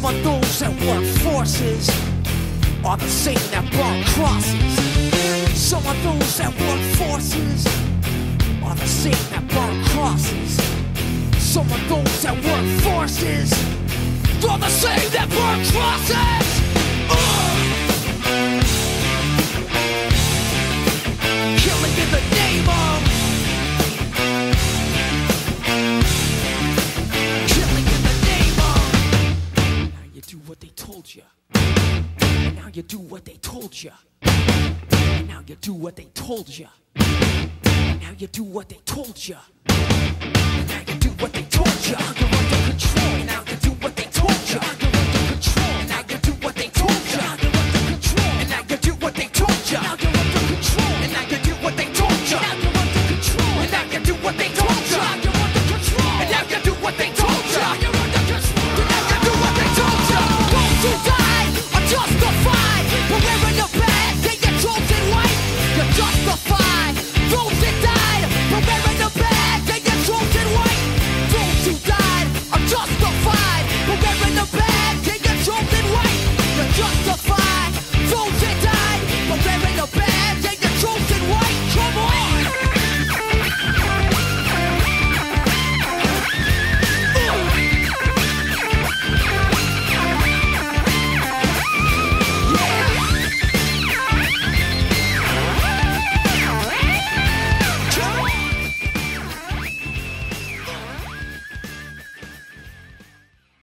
Some of those that work forces are the same that burn crosses. Some of those that work forces are the same that burn crosses. Some of those that work forces are the same that burn crosses. Now you do what they told you. And now you do what they told you. And now you do what they told you. And now you do what they told you. You're under control. just a